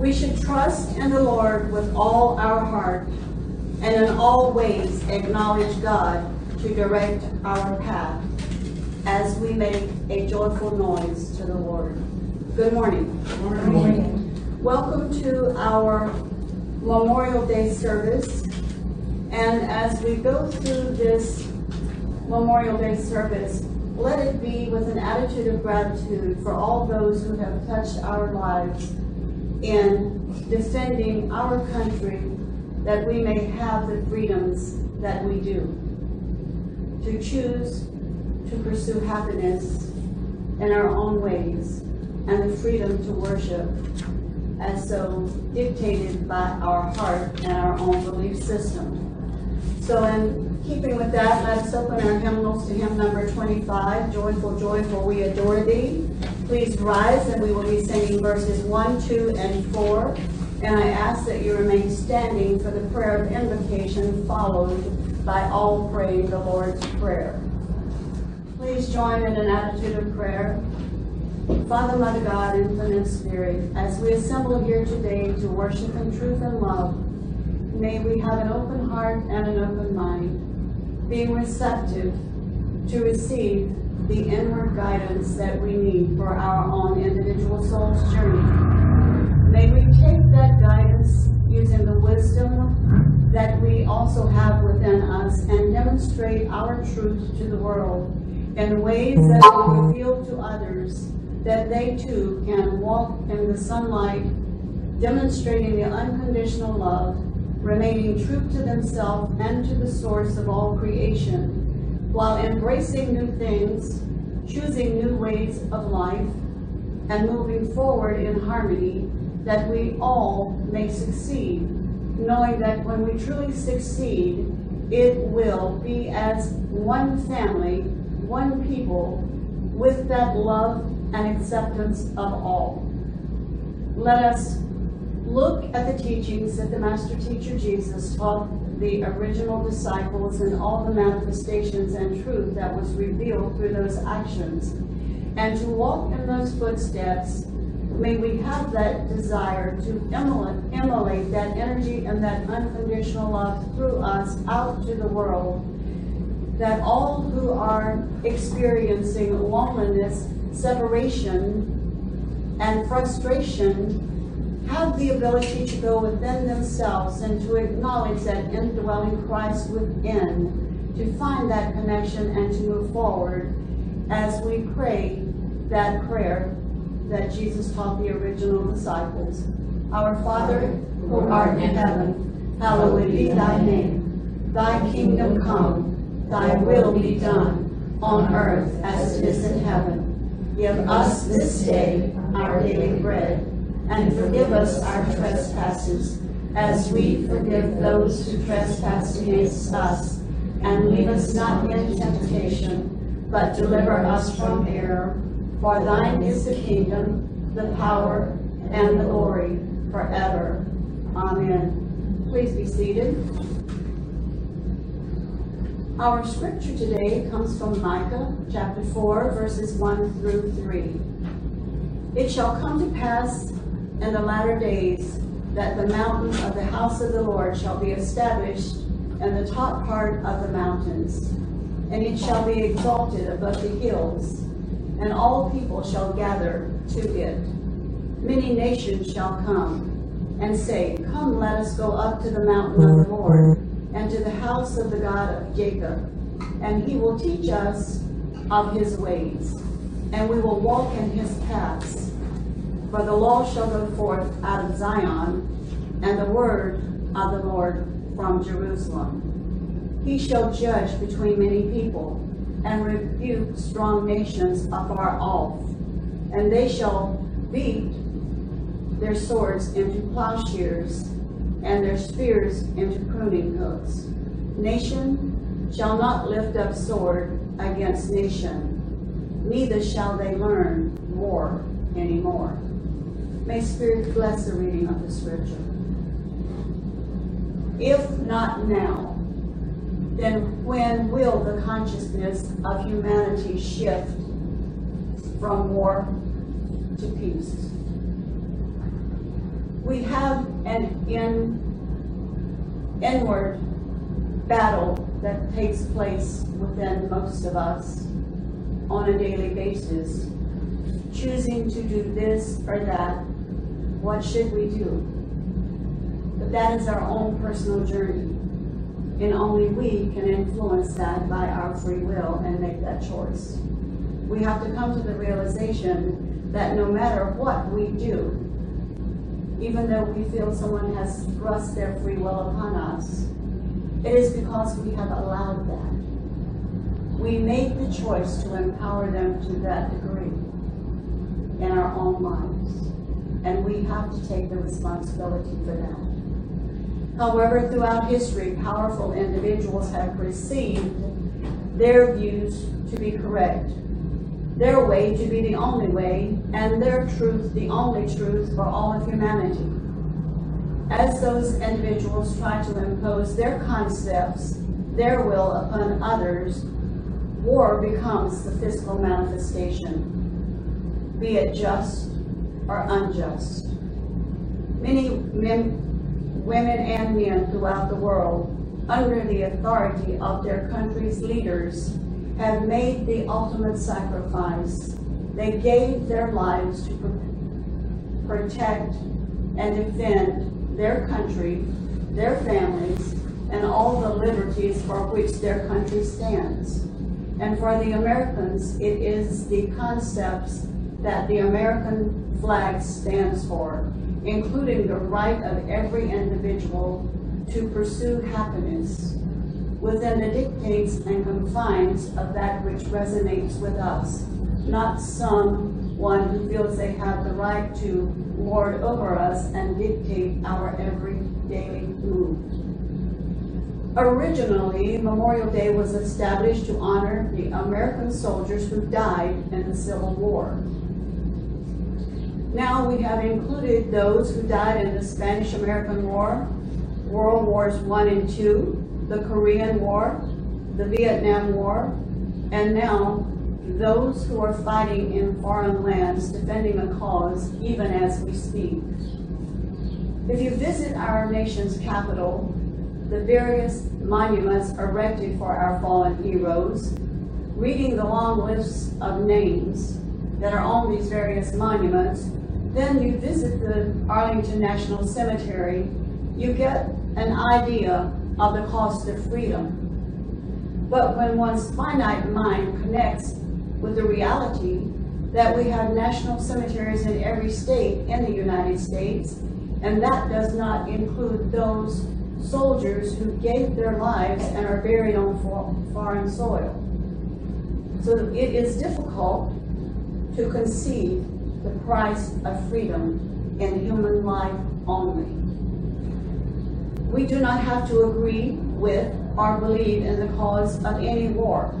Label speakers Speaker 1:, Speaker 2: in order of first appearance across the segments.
Speaker 1: We should trust in the Lord with all our heart and in all ways acknowledge God to direct our path as we make a joyful noise to the Lord. Good morning.
Speaker 2: Good morning.
Speaker 1: Welcome to our Memorial Day service. And as we go through this Memorial Day service, let it be with an attitude of gratitude for all those who have touched our lives in defending our country that we may have the freedoms that we do. To choose to pursue happiness in our own ways and the freedom to worship as so dictated by our heart and our own belief system. So in keeping with that, let us open our hymnals to hymn number 25, Joyful, Joyful, We Adore Thee. Please rise and we will be singing verses 1, 2, and 4. And I ask that you remain standing for the prayer of invocation followed by all praying the Lord's Prayer. Please join in an attitude of prayer. Father, Mother God, Infinite Spirit, as we assemble here today to worship in truth and love, may we have an open heart and an open mind, being receptive to receive the inward guidance that we need for our own individual soul's journey. May we take that guidance using the wisdom that we also have within us and demonstrate our truth to the world in ways that will reveal to others that they too can walk in the sunlight, demonstrating the unconditional love, remaining true to themselves and to the source of all creation, while embracing new things, choosing new ways of life, and moving forward in harmony, that we all may succeed, knowing that when we truly succeed, it will be as one family, one people, with that love and acceptance of all. Let us look at the teachings that the Master Teacher Jesus taught the original disciples and all the manifestations and truth that was revealed through those actions. And to walk in those footsteps, may we have that desire to emulate, emulate that energy and that unconditional love through us out to the world that all who are experiencing loneliness, separation, and frustration have the ability to go within themselves and to acknowledge that indwelling Christ within, to find that connection and to move forward as we pray that prayer that Jesus taught the original disciples. Our Father, who art in heaven, hallowed be thy name. Thy kingdom come Thy will be done on earth as it is in heaven. Give us this day our daily bread, and forgive us our trespasses, as we forgive those who trespass against us. And lead us not into temptation, but deliver us from error. For thine is the kingdom, the power, and the glory forever. Amen. Please be seated. Our scripture today comes from Micah chapter 4, verses 1 through 3. It shall come to pass in the latter days that the mountain of the house of the Lord shall be established in the top part of the mountains, and it shall be exalted above the hills, and all people shall gather to it. Many nations shall come and say, Come, let us go up to the mountain of the Lord and to the house of the God of Jacob, and he will teach us of his ways, and we will walk in his paths. For the law shall go forth out of Zion, and the word of the Lord from Jerusalem. He shall judge between many people, and rebuke strong nations afar off, and they shall beat their swords into plowshares and their spears into pruning hooks. Nation shall not lift up sword against nation, neither shall they learn war anymore. May Spirit bless the reading of the scripture. If not now, then when will the consciousness of humanity shift from war to peace? We have an in, inward battle that takes place within most of us on a daily basis, choosing to do this or that. What should we do? But that is our own personal journey. And only we can influence that by our free will and make that choice. We have to come to the realization that no matter what we do, even though we feel someone has thrust their free will upon us, it is because we have allowed that. We made the choice to empower them to that degree in our own lives. And we have to take the responsibility for that. However, throughout history, powerful individuals have perceived their views to be correct, their way to be the only way, and their truth the only truth for all of humanity. As those individuals try to impose their concepts, their will upon others, war becomes the physical manifestation, be it just or unjust. Many men, women and men throughout the world, under the authority of their country's leaders, have made the ultimate sacrifice. They gave their lives to protect and defend their country, their families, and all the liberties for which their country stands. And for the Americans, it is the concepts that the American flag stands for, including the right of every individual to pursue happiness within the dictates and confines of that which resonates with us, not someone who feels they have the right to lord over us and dictate our every daily move. Originally, Memorial Day was established to honor the American soldiers who died in the Civil War. Now we have included those who died in the Spanish-American War, World Wars I and II, the Korean War, the Vietnam War, and now those who are fighting in foreign lands defending a cause even as we speak. If you visit our nation's capital, the various monuments erected for our fallen heroes, reading the long lists of names that are on these various monuments, then you visit the Arlington National Cemetery, you get an idea of the cost of freedom. But when one's finite mind connects with the reality that we have national cemeteries in every state in the United States, and that does not include those soldiers who gave their lives and are buried on foreign soil. So it is difficult to conceive the price of freedom in human life only. We do not have to agree with or believe in the cause of any war,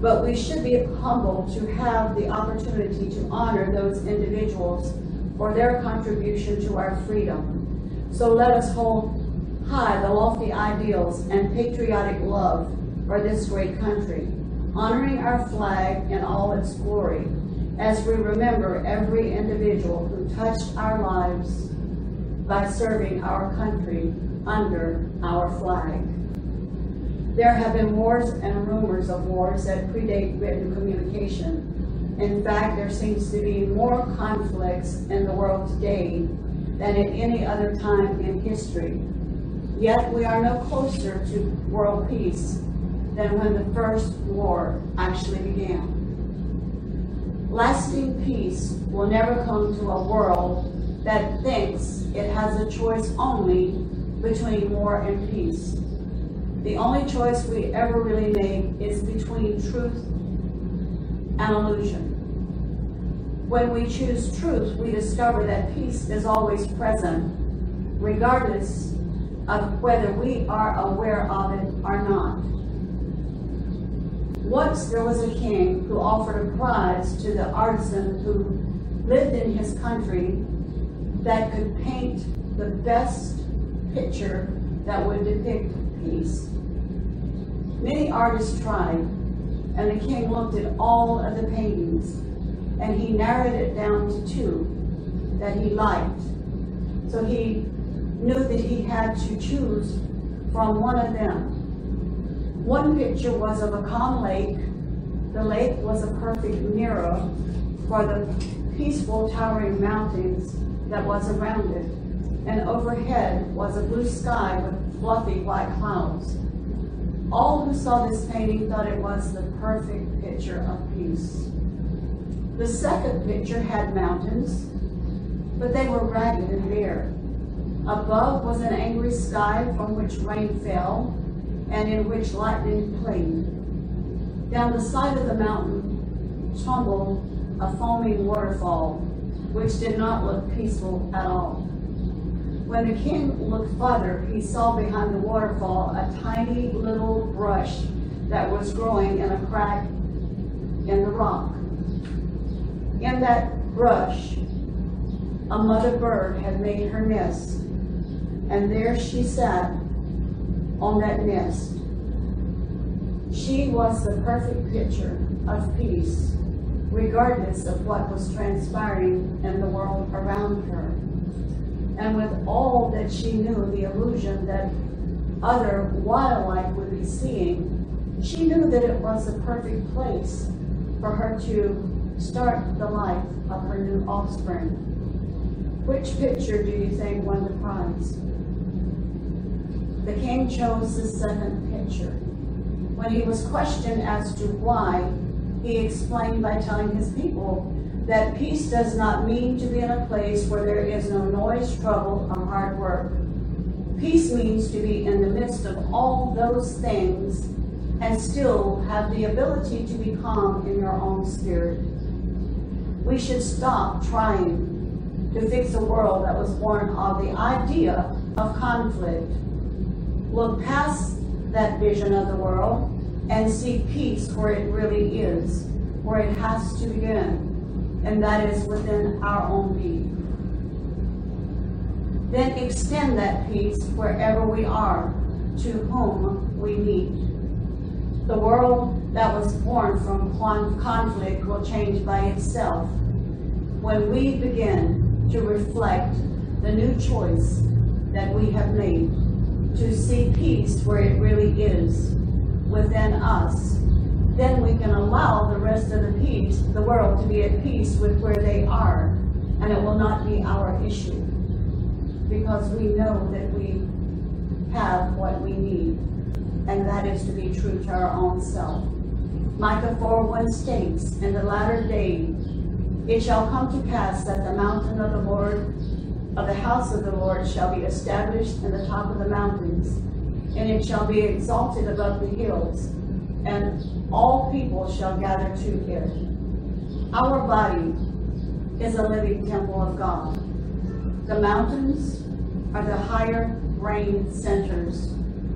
Speaker 1: but we should be humble to have the opportunity to honor those individuals for their contribution to our freedom. So let us hold high the lofty ideals and patriotic love for this great country, honoring our flag in all its glory, as we remember every individual who touched our lives by serving our country under our flag. There have been wars and rumors of wars that predate written communication. In fact, there seems to be more conflicts in the world today than at any other time in history. Yet we are no closer to world peace than when the first war actually began. Lasting peace will never come to a world that thinks it has a choice only between war and peace. The only choice we ever really make is between truth and illusion. When we choose truth, we discover that peace is always present, regardless of whether we are aware of it or not. Once there was a king who offered a prize to the artisan who lived in his country that could paint the best picture that would depict peace. Many artists tried, and the king looked at all of the paintings, and he narrowed it down to two that he liked. So he knew that he had to choose from one of them. One picture was of a calm lake. The lake was a perfect mirror for the peaceful towering mountains that was around it. And overhead was a blue sky with fluffy white clouds. All who saw this painting thought it was the perfect picture of peace. The second picture had mountains, but they were ragged and bare. Above was an angry sky from which rain fell and in which lightning played. Down the side of the mountain tumbled a foaming waterfall, which did not look peaceful at all. When the king looked farther, he saw behind the waterfall a tiny little brush that was growing in a crack in the rock. In that brush, a mother bird had made her nest, and there she sat on that nest. She was the perfect picture of peace, regardless of what was transpiring in the world around her. And with all that she knew, the illusion that other wildlife would be seeing, she knew that it was the perfect place for her to start the life of her new offspring. Which picture do you think won the prize? The king chose the second picture. When he was questioned as to why, he explained by telling his people that peace does not mean to be in a place where there is no noise, trouble, or hard work. Peace means to be in the midst of all those things and still have the ability to be calm in your own spirit. We should stop trying to fix a world that was born of the idea of conflict. Look past that vision of the world and see peace where it really is, where it has to begin, and that is within our own being. Then extend that peace wherever we are, to whom we meet. The world that was born from conflict will change by itself when we begin to reflect the new choice that we have made to see peace where it really is within us, then we can allow the rest of the peace, the world to be at peace with where they are, and it will not be our issue because we know that we have what we need and that is to be true to our own self. Micah 4 1 states, In the latter day it shall come to pass that the mountain of the Lord, of the house of the Lord, shall be established in the top of the mountains, and it shall be exalted above the hills, and all people shall gather to it. Our body is a living temple of God. The mountains are the higher brain centers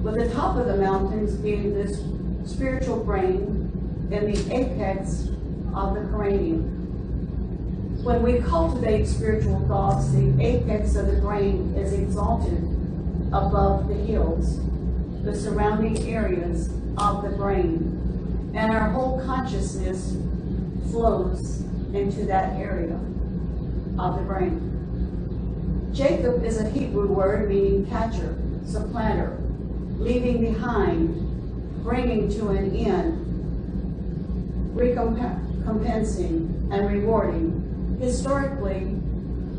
Speaker 1: with the top of the mountains being this spiritual brain and the apex of the cranium. When we cultivate spiritual thoughts, the apex of the brain is exalted above the hills, the surrounding areas of the brain, and our whole consciousness flows into that area of the brain. Jacob is a Hebrew word meaning catcher, supplanter, leaving behind, bringing to an end, recompensing, and rewarding. Historically,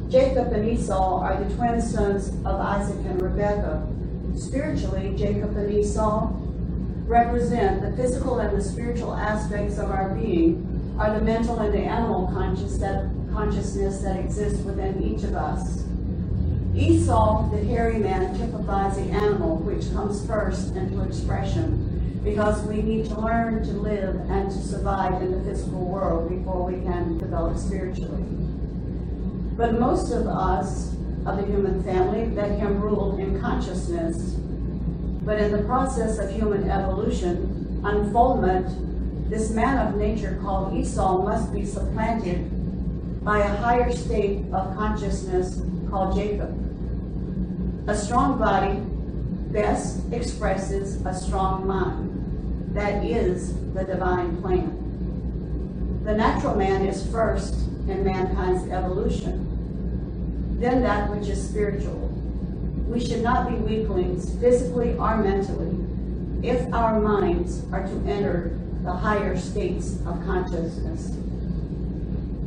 Speaker 1: Jacob and Esau are the twin sons of Isaac and Rebekah. Spiritually, Jacob and Esau represent the physical and the spiritual aspects of our being, are the mental and the animal conscious that, consciousness that exists within each of us. Esau, the hairy man, typifies the animal which comes first into expression because we need to learn to live and to survive in the physical world before we can develop spiritually. But most of us, of the human family, let him rule in consciousness. But in the process of human evolution, unfoldment, this man of nature called Esau must be supplanted by a higher state of consciousness called Jacob. A strong body best expresses a strong mind. That is the divine plan. The natural man is first in mankind's evolution. then that which is spiritual. We should not be weaklings, physically or mentally, if our minds are to enter the higher states of consciousness.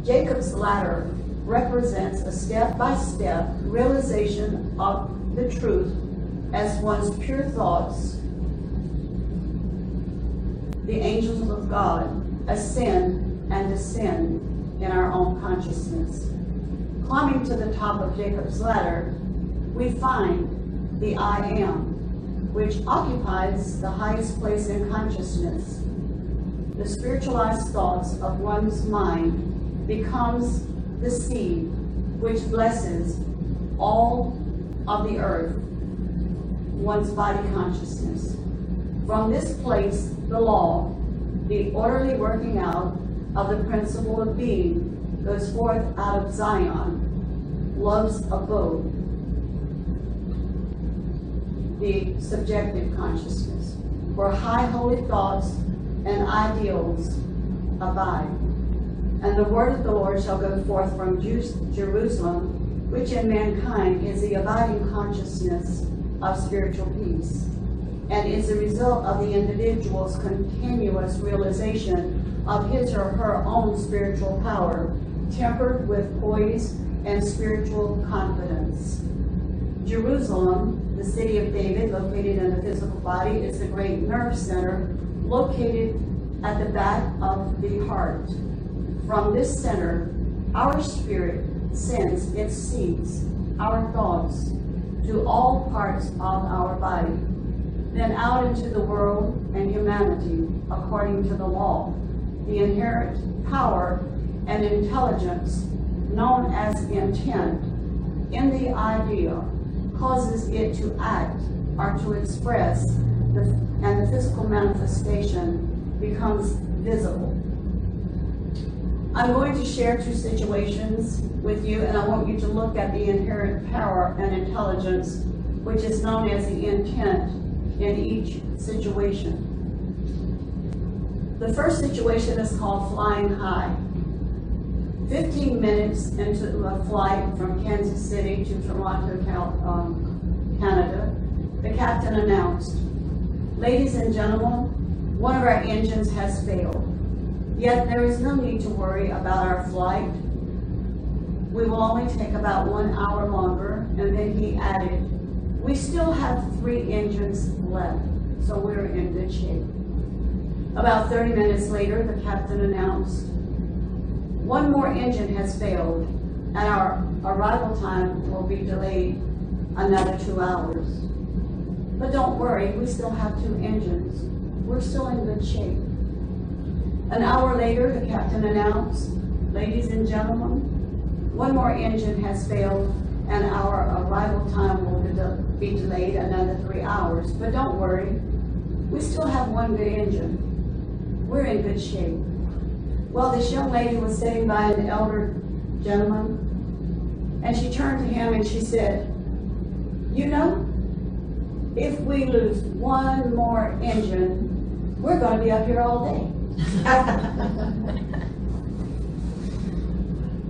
Speaker 1: Jacob's ladder represents a step-by-step realization of the truth as one's pure thoughts. The angels of God ascend and descend in our own consciousness. Climbing to the top of Jacob's ladder, we find the I am, which occupies the highest place in consciousness. The spiritualized thoughts of one's mind becomes the seed which blesses all of the earth, one's body consciousness. From this place, the law, the orderly working out of the principle of being, goes forth out of Zion, love's abode, the subjective consciousness, where high holy thoughts and ideals abide. And the word of the Lord shall go forth from Jerusalem, which in mankind is the abiding consciousness of spiritual peace, and is the result of the individual's continuous realization of his or her own spiritual power, tempered with poise and spiritual confidence. Jerusalem, the city of David, located in the physical body, is the great nerve center located at the back of the heart. From this center, our spirit sends its seeds, our thoughts, to all parts of our body, then out into the world and humanity according to the law. The inherent power and intelligence known as intent in the idea causes it to act or to express the, and the physical manifestation becomes visible. I'm going to share two situations with you, and I want you to look at the inherent power and intelligence, which is known as the intent in each situation. The first situation is called flying high. 15 minutes into a flight from Kansas City to Toronto, um, Canada, the captain announced, Ladies and gentlemen, one of our engines has failed. Yet there is no need to worry about our flight. We will only take about one hour longer, and then he added, we still have three engines left, so we're in good shape. About 30 minutes later, the captain announced, one more engine has failed, and our arrival time will be delayed another two hours. But don't worry, we still have two engines. We're still in good shape. An hour later, the captain announced, ladies and gentlemen, one more engine has failed and our arrival time will be delayed another three hours. But don't worry, we still have one good engine. We're in good shape. Well, this young lady was sitting by an elder gentleman, and she turned to him and she said, you know, if we lose one more engine, we're going to be up here all day.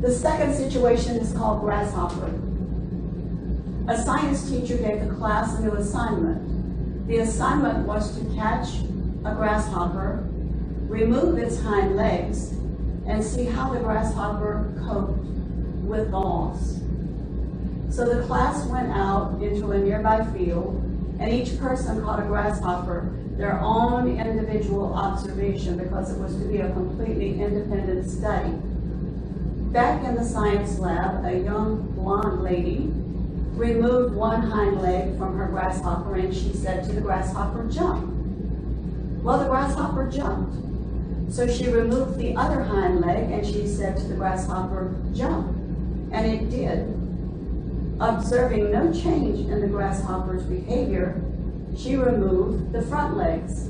Speaker 1: the second situation is called grasshopper. A science teacher gave the class a new assignment. The assignment was to catch a grasshopper, remove its hind legs, and see how the grasshopper coped with the loss. So the class went out into a nearby field, and each person caught a grasshopper their own individual observation because it was to be a completely independent study. Back in the science lab, a young blonde lady removed one hind leg from her grasshopper and she said to the grasshopper, jump. Well, the grasshopper jumped. So she removed the other hind leg and she said to the grasshopper, jump. And it did. Observing no change in the grasshopper's behavior, she removed the front legs.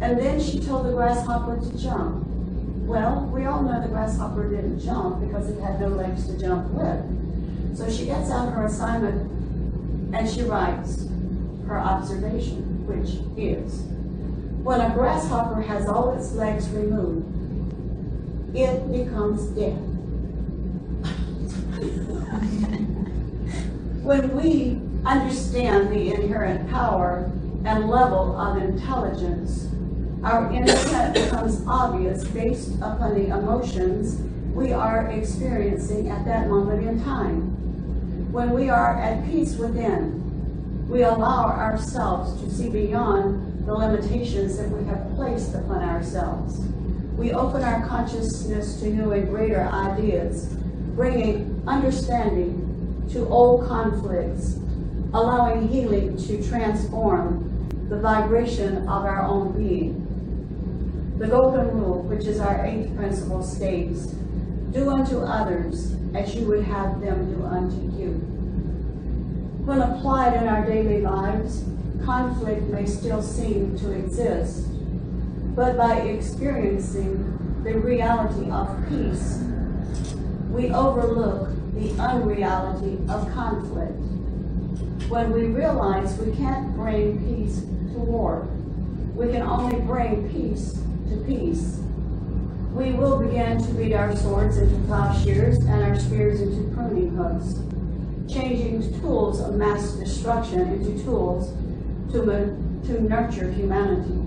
Speaker 1: And then she told the grasshopper to jump. Well, we all know the grasshopper didn't jump because it had no legs to jump with. So she gets out her assignment and she writes her observation, which is, when a grasshopper has all its legs removed, it becomes dead. When we understand the inherent power and level of intelligence, our intent becomes obvious based upon the emotions we are experiencing at that moment in time. When we are at peace within, we allow ourselves to see beyond the limitations that we have placed upon ourselves. We open our consciousness to new and greater ideas, bringing understanding to old conflicts, allowing healing to transform the vibration of our own being. The Golden Rule, which is our eighth principle, states, Do unto others as you would have them do unto you. When applied in our daily lives, conflict may still seem to exist, but by experiencing the reality of peace, we overlook the unreality of conflict. When we realize we can't bring peace to war, we can only bring peace to peace. We will begin to beat our swords into plowshares and our spears into pruning hooks, changing tools of mass destruction into tools to, to nurture humanity,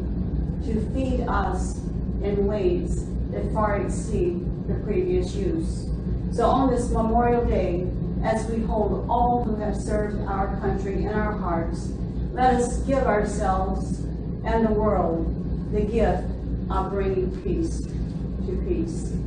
Speaker 1: to feed us in ways that far exceed the previous use. So on this Memorial Day, as we hold all who have served our country in our hearts, let us give ourselves and the world the gift of bringing peace to peace.